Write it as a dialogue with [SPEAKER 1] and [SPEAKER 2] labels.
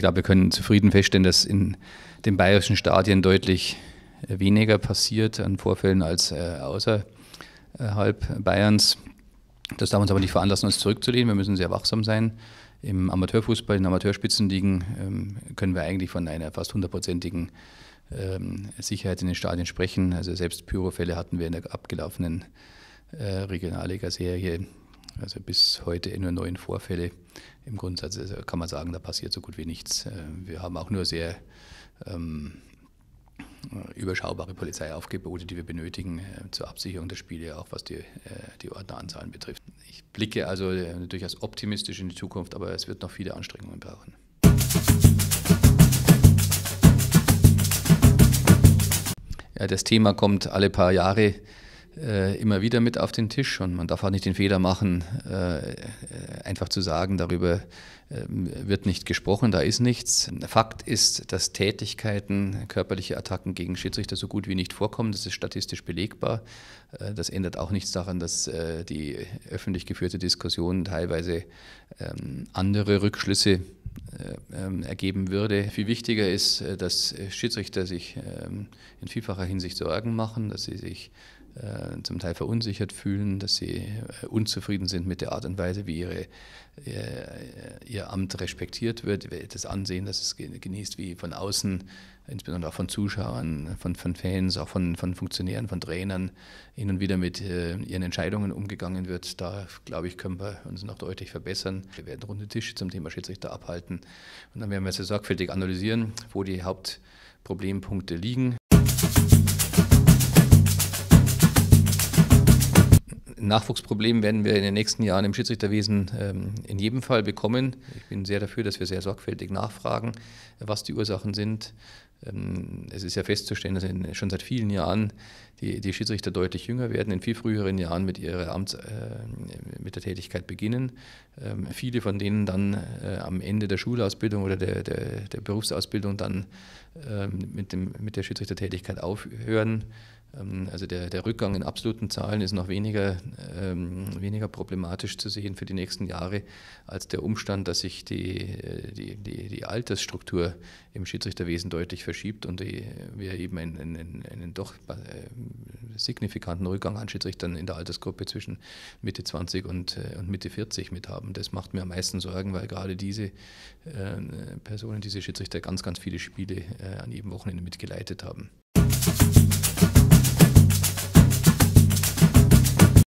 [SPEAKER 1] glaube, wir können zufrieden feststellen, dass in den bayerischen Stadien deutlich weniger passiert an Vorfällen als äh, außerhalb Bayerns. Das darf uns aber nicht veranlassen, uns zurückzulehnen. Wir müssen sehr wachsam sein. Im Amateurfußball, in Amateurspitzenligen ähm, können wir eigentlich von einer fast hundertprozentigen ähm, Sicherheit in den Stadien sprechen. Also selbst Pyrofälle hatten wir in der abgelaufenen äh, Regionalliga-Serie. Also bis heute nur neun Vorfälle. Im Grundsatz also kann man sagen, da passiert so gut wie nichts. Äh, wir haben auch nur sehr ähm, überschaubare Polizeiaufgebote, die wir benötigen äh, zur Absicherung der Spiele, auch was die, äh, die Ordneranzahlen betrifft. Ich blicke also durchaus optimistisch in die Zukunft, aber es wird noch viele Anstrengungen brauchen. Ja, das Thema kommt alle paar Jahre äh, immer wieder mit auf den Tisch und man darf auch nicht den Fehler machen, äh, einfach zu sagen, darüber äh, wird nicht gesprochen, da ist nichts. Fakt ist, dass Tätigkeiten, körperliche Attacken gegen Schiedsrichter so gut wie nicht vorkommen. Das ist statistisch belegbar. Äh, das ändert auch nichts daran, dass äh, die öffentlich geführte Diskussion teilweise ähm, andere Rückschlüsse ähm, ergeben würde. Viel wichtiger ist, dass Schiedsrichter sich ähm, in vielfacher Hinsicht Sorgen machen, dass sie sich zum Teil verunsichert fühlen, dass sie äh, unzufrieden sind mit der Art und Weise, wie ihre, äh, ihr Amt respektiert wird, das Ansehen, das es genießt, wie von außen, insbesondere auch von Zuschauern, von, von Fans, auch von, von Funktionären, von Trainern, hin und wieder mit ihren Entscheidungen umgegangen wird. Da, glaube ich, können wir uns noch deutlich verbessern. Wir werden runde Tische zum Thema Schiedsrichter abhalten und dann werden wir sehr sorgfältig analysieren, wo die Hauptproblempunkte liegen. Nachwuchsproblem werden wir in den nächsten Jahren im Schiedsrichterwesen ähm, in jedem Fall bekommen. Ich bin sehr dafür, dass wir sehr sorgfältig nachfragen, was die Ursachen sind. Ähm, es ist ja festzustellen, dass schon seit vielen Jahren die, die, Schiedsrichter deutlich jünger werden, in viel früheren Jahren mit ihrer Amts, äh, mit der Tätigkeit beginnen. Ähm, viele von denen dann äh, am Ende der Schulausbildung oder der, der, der Berufsausbildung dann mit, dem, mit der Schiedsrichtertätigkeit aufhören. Ähm, also der, der, Rückgang in absoluten Zahlen ist noch weniger, ähm, weniger problematisch zu sehen für die nächsten Jahre als der Umstand, dass sich die, äh, die, die, die Altersstruktur im Schiedsrichterwesen deutlich verschiebt und wir eben einen, einen, einen doch äh, signifikanten Rückgang an Schiedsrichtern in der Altersgruppe zwischen Mitte 20 und, äh, und Mitte 40 mit haben. Das macht mir am meisten Sorgen, weil gerade diese äh, Personen, diese Schiedsrichter ganz, ganz viele Spiele an jedem Wochenende mitgeleitet haben.